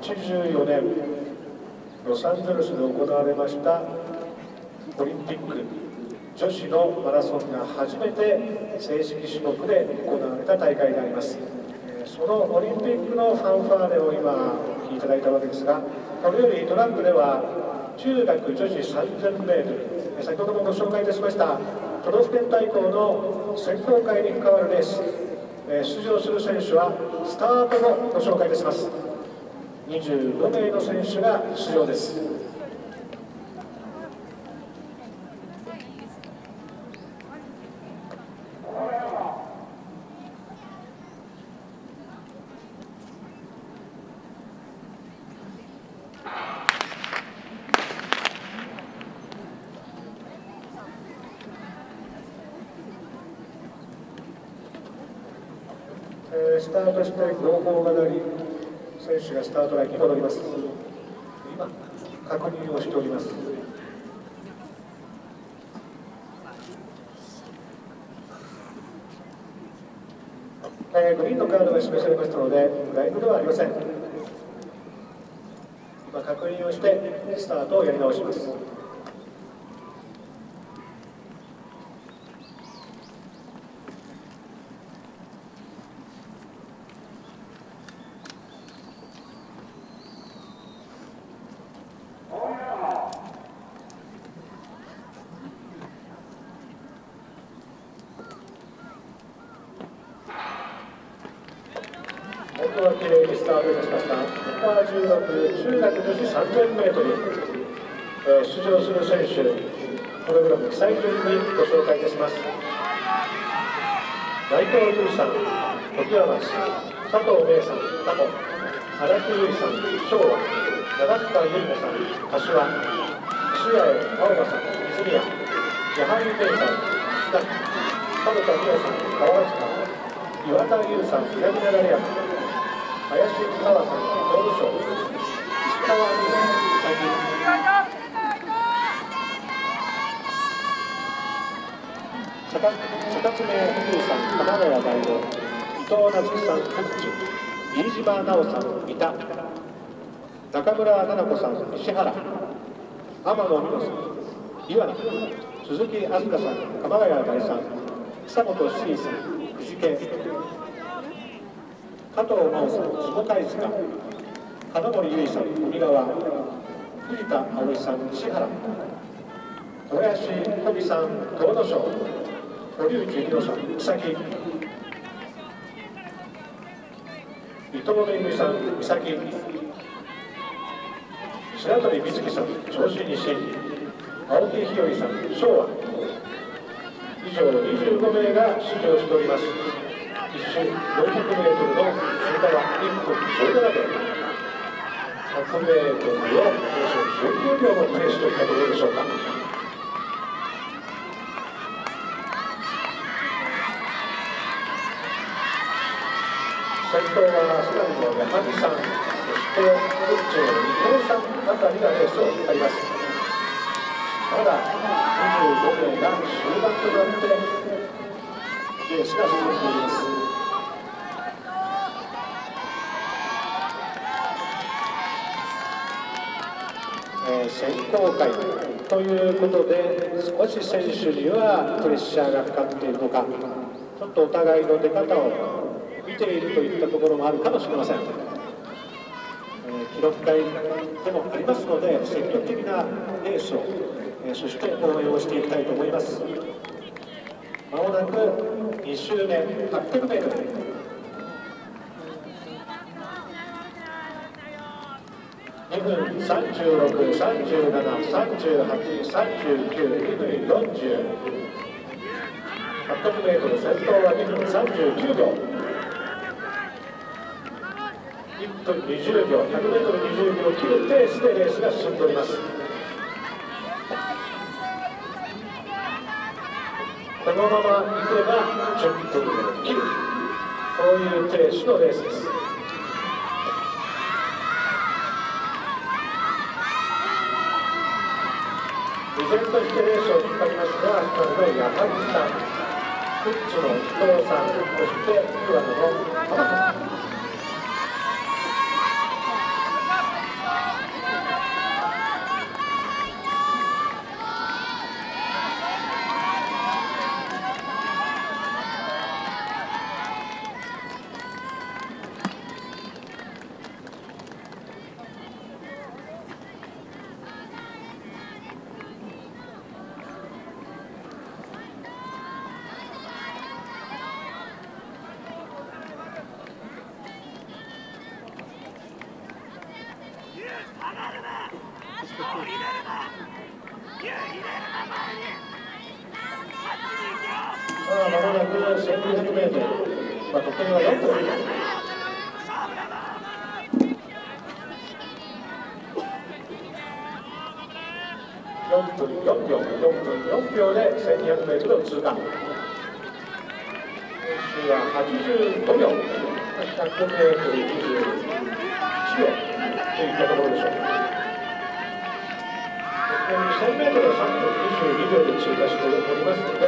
84年ロサンゼルスで行われましたオリンピック女子のマラソンが初めて正式種目で行われた大会であります。そのオリンピックのファンファーレを今お聴きいただいたわけですがこれよりトラックでは中学女子 3000m 先ほどもご紹介いたしました都道府県対抗の選考会に関わるレース出場する選手はスタート後ご紹介いたします。25名の選手が出場です。スタートして号砲が鳴り選手がスタートラインに戻ります。今確認をしております。えー、グリーンのカードが示されましたのでライブではありません。今確認をしてスタートをやり直しますはきれいにスタートいたしました中16中学女子 3000m、えー、出場する選手プログラム記載順にご紹介いたします。内藤優さん時山氏佐藤明さんタコ荒木優さん昭和長塚優奈さん柏串谷青葉さん泉谷矢作圭さん須田田田美代さん川内川岩田優さん南長山林川さん、労務省、石川美最近。坂坂爪優さん、金谷大吾、伊藤夏さん、各地、飯島奈緒さん、三田、中村奈々子さん、石原、天野美乃さん、岩名、鈴木飛鳥さん、鎌ヶ谷大さん、久本志さん、藤家、加藤真央さん、下貝塚、金森結衣さん、海側、藤田葵さん、石原、小林小美さん、遠野省、堀内美乃さん、草木、伊藤めぐみさん、三崎、白鳥美月さん、銚子西、青木日和さん、昭和、以上25名が出場しております。1周 400m の通過は1分17秒100 m をおよそ19秒のペースといったところでしょうか。先頭はスラムの矢作さんそして宇宙伊藤さんあたりがレースを引っ張ります。まだ25名が終盤となってレースが進んでいます。選考会ということで少し選手にはプレッシャーがかかっているのかちょっとお互いの出方を見ているといったところもあるかもしれません、えー、記録会でもありますので積極的なレースを、えー、そして応援をしていきたいと思います。まもなく2周目 800m 2分36、37、38、39、2分40。800メートル先頭は2分39秒。1分20秒、100メートル20秒を切るペースでレースが進んでおります。このままいけば10分を切る、そういうペースのレースです。依然としてレースを引っ張りますのは、一人の山口さん、フッチの伊藤さん、そして岩野の浜田さん。あまもなく 1200m、まあ、得点は4分。4分4秒、4分4秒。で 1200m を通過。周は85秒、100m21 秒。といったところでしょう。1000m は3分22秒。で通過しておりますので、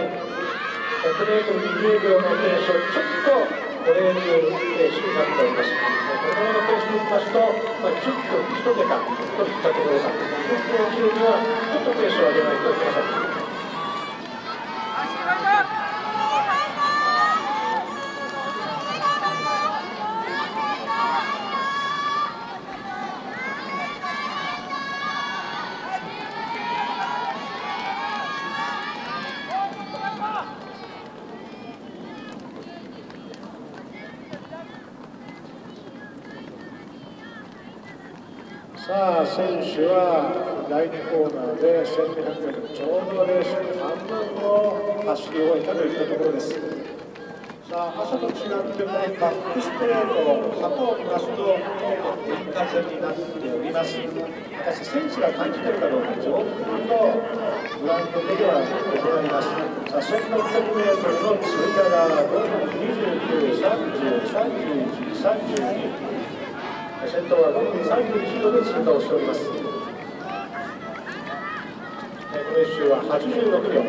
100メートル20秒。のペースをちょっとトレーニングペースになっております。このままのペースでいきますと、まあ、10分1桁といったところが、10分を切るにはちょっとペースを上げないといけません。さあ選手は第2コーナーで 1200m ちょうどレース半分を走り終えたといったところです。さあ朝と違ってこのバックストレートの幅を見ますとちょっと追い風になっております。果たして選手が感じてるかどうか上空のグラウンドでは行いますさあ 1600m の通過が5分29、30、31、32先頭は5分31秒で通過をしております。この1周は86秒。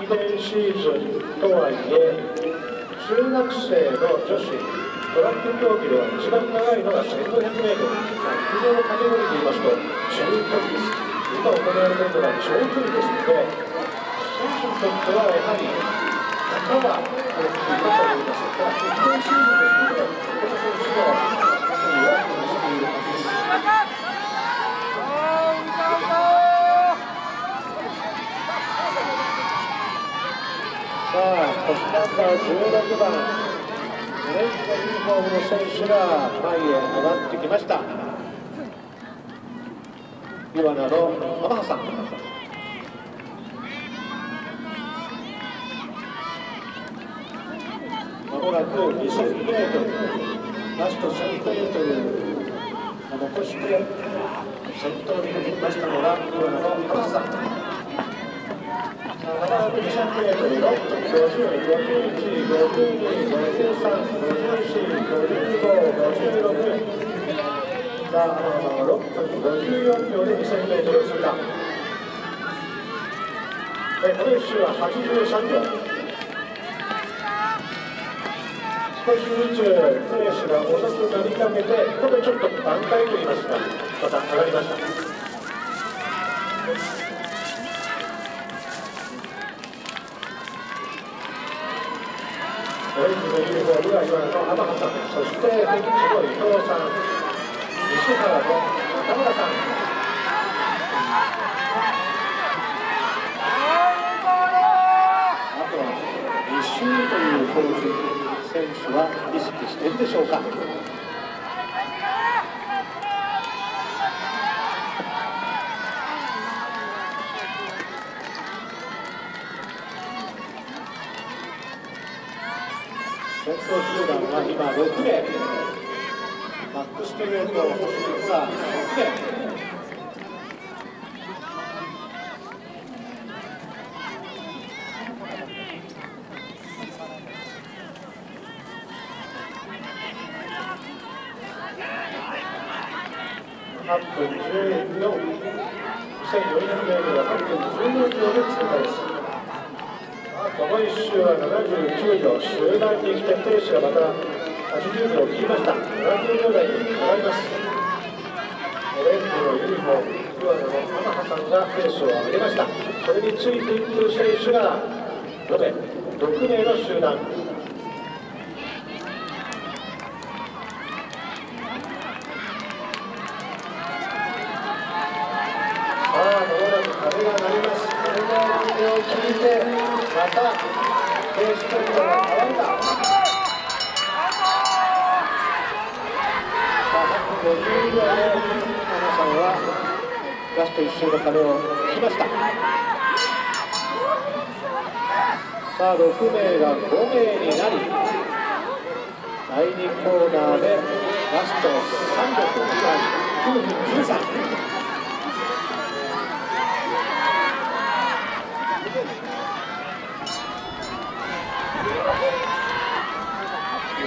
駅伝シーズンとはいえ中学生の女子トラック競技では一番長いのが 1500m 陸上のカテゴリーで言いますと中距離です。今行われているのが長距離ですのではやはり仲が大きいかと思います。ただ、一般チームですので、岡田選手は特に弱くしているはずです。さあ、星ナンバー16番、オレンジのユニフォームの選手が前へ上がってきました。岩名の浜田さん。もなく2000メートル、ラスト1000メートル残して、先頭に立ちましたのが、岩野の浜さん。2000m6 分50、51、52、53、54、55、56。54秒で2000メートル通過。この1周は83秒。少しずつペースが遅くなりかけて、ここでちょっと挽回といいますか、また上がりました。オレンジのユニフォームが岩の天羽さん、そして敵地の伊藤さん、西原と中村さん。あとは2周という構図。選手は意識しているでしょうか？先頭集団は今6名マックストレートを走るのが6名分14、2400メートルは8分14秒で通過です。この1周は79秒、集団に来てペースがまた80秒を切りました。70秒台に上がります。オレンジのユニフォーム、桑名の天羽さんがペースを上げました。それについていく選手が延べ6名の集団。皆さんはラスト1周の鐘をしました。さあ6名が5名になり第2コーナーでラスト3 9分13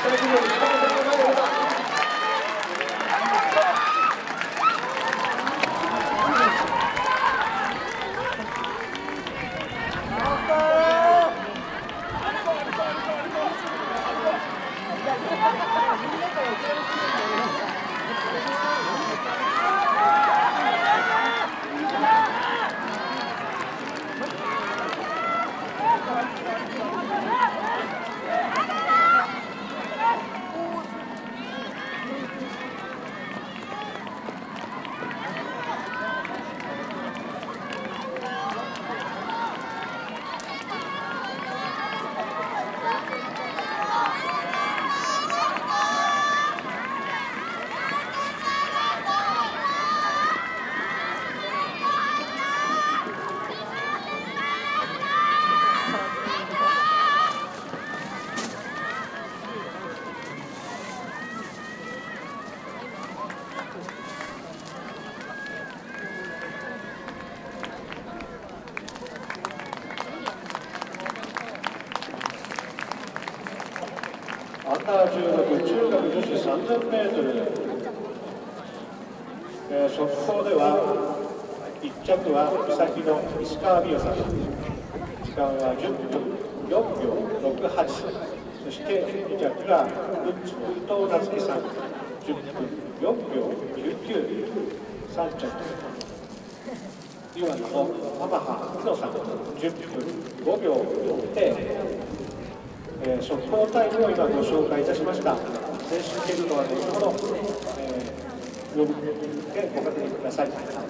今時ンダー16中学女子3000メートル、えー、速報では1着は三崎の石川美代さん時間は10分。4秒68そして2着がルッツの伊藤夏樹さん10分。4秒993着岩野の浜葉野さん10分。5秒6えー、速報タイムを今ご紹介いたしました。選手結果は後ほど、えー、ウェブでご確認ください。